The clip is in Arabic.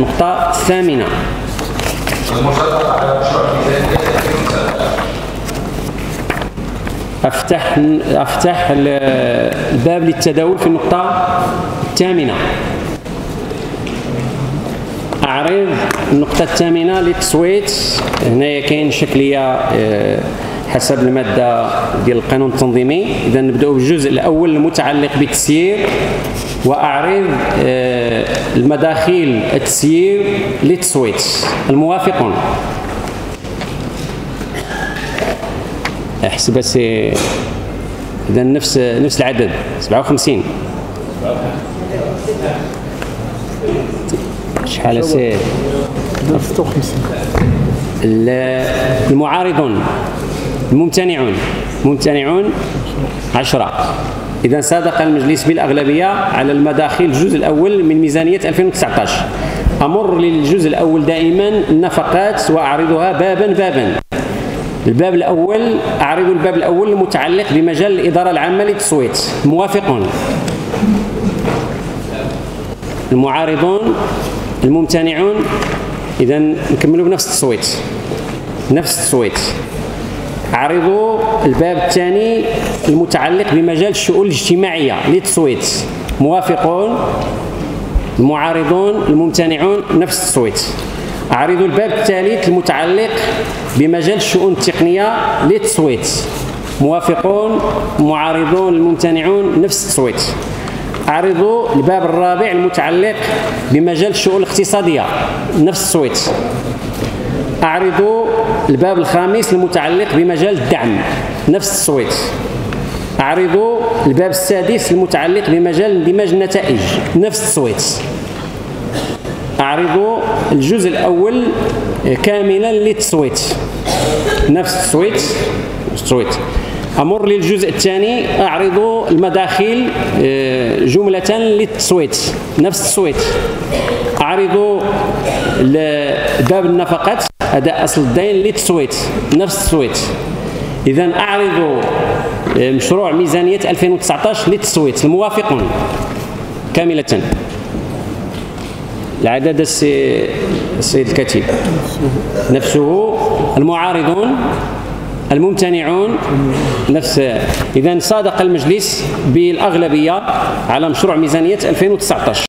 ميزانية 2019 أفتح أفتح ال- الباب للتداول في النقطة الثامنة. أعرض النقطة الثامنة للتصويت. هنايا كاين شكلية آه، حسب المادة ديال القانون التنظيمي. إذا نبدأ بالجزء الأول المتعلق بالتسيير. وأعرض آه، المداخيل التسيير للتصويت. الموافقون. إحسب سي إذا نفس نفس العدد. 57 شحال سي؟ 56 ال- المعارضون. الممتنعون. ممتنعون 10 إذا صادق المجلس بالأغلبية على المداخيل الجزء الأول من ميزانية 2019 أمر للجزء الأول دائما النفقات وأعرضها بابا بابا. الباب الأول أعرض الباب الأول المتعلق بمجال الإدارة العامة للتصويت. موافقون؟ المعارضون؟ الممتنعون؟ إذا نكملوا بنفس التصويت. نفس التصويت. عرضوا الباب الثاني المتعلق بمجال الشؤون الاجتماعية للتصويت. موافقون؟ المعارضون؟ الممتنعون؟ نفس التصويت. أعرضوا الباب الثالث المتعلق بمجال الشؤون التقنية للتصويت. موافقون؟ معارضون؟ الممتنعون؟ نفس التصويت. أعرضوا الباب الرابع المتعلق بمجال الشؤون الاقتصادية. نفس التصويت. أعرض الباب الخامس المتعلق بمجال الدعم نفس التصويت أعرض الباب السادس المتعلق بمجال اندماج النتائج نفس التصويت أعرض الجزء الأول كاملا للتصويت نفس التصويت التصويت أمر للجزء الثاني أعرض المداخيل آه، جملة للتصويت نفس التصويت أعرض باب النفقات. أداء أصل الدين للتصويت نفس التصويت إذا أعرض آه، مشروع ميزانية 2019 للتصويت الموافقون. كاملة. العدد السي- السيد الكاتب. نفسه المعارضون الممتنعون. نفس. اذا صادق المجلس بالأغلبية على مشروع ميزانية 2019